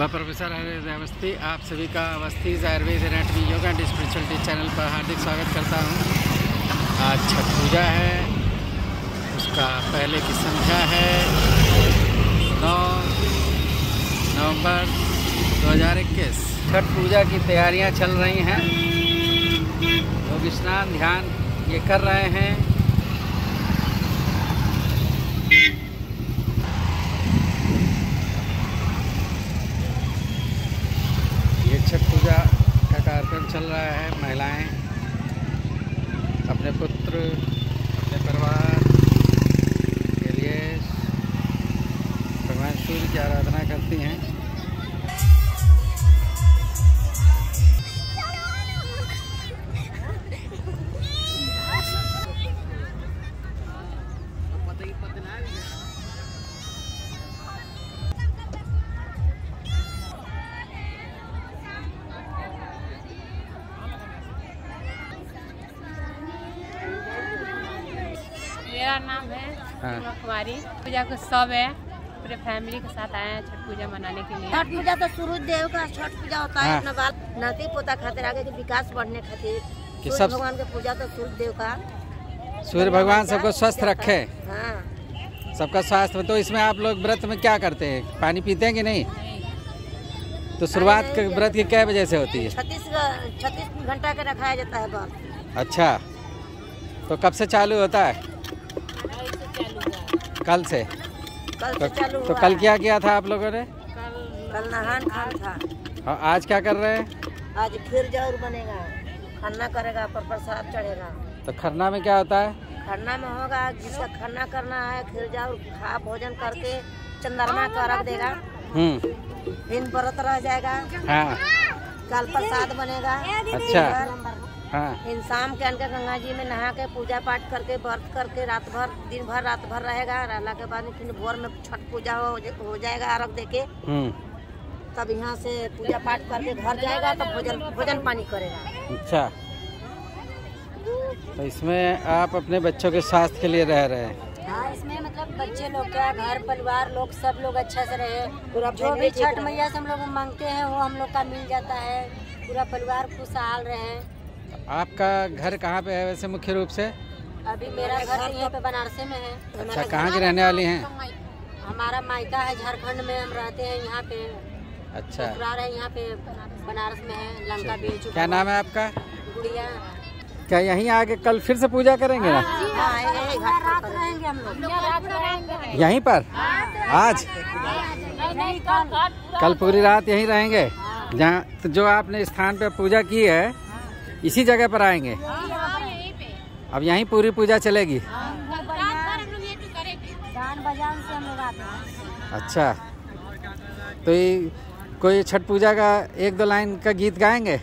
मैं प्रोफेसर हरेश अवस्थी, आप सभी का Awasthi Ayurveda anatomy yoga and spirituality channel पर हार्दिक स्वागत करता हूँ। आज छठ पूजा है, उसका पहले की संख्या है। नौ नवंबर 2021 छठ पूजा की तैयारियाँ चल रही हैं। लोग तो स्नान, ध्यान ये कर रहे हैं। चल रहा है महिलाएँ अपने पुत्र मेरा नाम है हाँ। सीमा कुमारी। पूजा को सब है। पूरे फैमिली के साथ आए हैं छठ पूजा मनाने के लिए। छठ पूजा तो सूरज देव का छठ पूजा होता है हाँ। अपना बाल। नाती पोता खातिर आगे के विकास बढ़ने खातिर सब- भगवान की पूजा तो सूरज देव का। सूर्य भगवान सबको स्वस्थ रखे। हाँ। सबका स्वास्थ्य तो इसमें आप लोग व्रत में क्या करते हैं? पानी पीते हैं कि नहीं? तो शुरुआत व्रत की कै बजे से होती है? छत्तीस छत्तीस घंटा के रखाया जाता है बस अच्छा। तो कब से चालू होता है? कल से? कल तो, से चालू तो कल क्या किया था आप लोगों ने? कल नहान खान था। और आज क्या कर रहे हैं? आज खीर ज़रूर बनेगा। खन्ना करेगा पर प्रसाद चढ़ेगा। तो खरना में क्या होता है? खरना में होगा जिसका खरना करना है खीर ज़रूर खा भोजन करके चंद्रमा का रख देगा। हम्म। दिन व्रत रह जाएगा। हाँ। कल प्रसाद बनेगा। अच्छा। हाँ। इन शाम के अनके गंगा जी में नहा के पूजा पाठ करके व्रत करके रात भर दिन भर रात भर रहेगा। रहला के बाद फिर भोर में छठ पूजा हो, हो जाएगा अर्घ दे के। हम्म। तब यहाँ से पूजा पाठ करके घर जाएगा तब भोजन भोजन पानी करेगा। अच्छा। तो इसमें आप अपने बच्चों के स्वास्थ्य के लिए रह रहे हैं? हाँ इसमें मतलब बच्चे लोग क्या घर परिवार लोग सब लोग अच्छा से रहे। पूरा जो भी छठ मैया से हम लोग मांगते हैं वो हम लोग का मिल जाता है। पूरा परिवार खुशहाल रहे। आपका घर कहाँ पे है वैसे मुख्य रूप से? अभी मेरा घर यहाँ पे बनारस में है। अच्छा कहाँ की रहने वाली हैं? हमारा मायका है झारखंड में हम रहते हैं यहाँ पे। अच्छा। है यहाँ पे बनारस में है लंका बीच। क्या नाम है आपका? गुड़िया। क्या यहीं आके कल फिर से पूजा करेंगे ना? हाँ, यही घाट रहेंगे हम लोग। यहीं पर? आज? कल पूरी रात यहीं रहेंगे? जहाँ तो जो आपने स्थान पे पूजा की है इसी जगह पर आएँगे? अब यहीं पूरी पूजा चलेगी? अच्छा। तो ये कोई छठ पूजा का एक दो लाइन का गीत गाएँगे?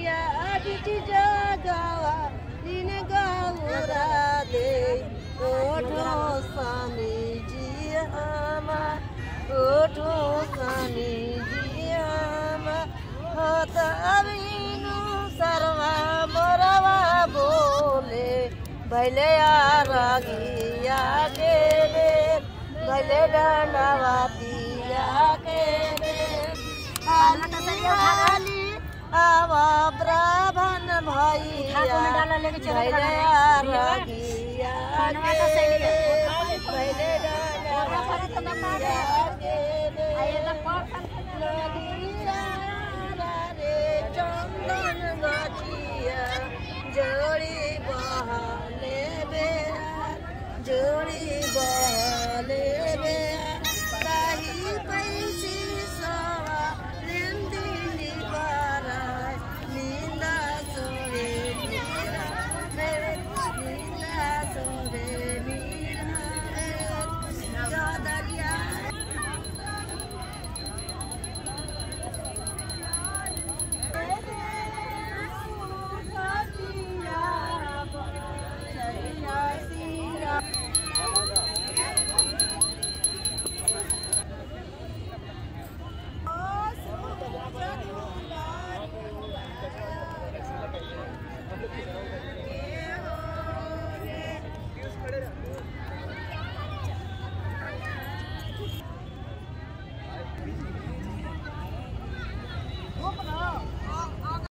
দিয়া আদিটি জাগাওয়া দিন গাওরা দে। ওঠো স্বামীজি আমার, ওঠো স্বামীজি আমার। হতাবিনু সর্বা মরবা বলে, বাইলে আর গিয়া দেবে, বাইলে ডানাওয়া দিয়া কেবে হালি হালি आवा ब्राह्मण भाई डाला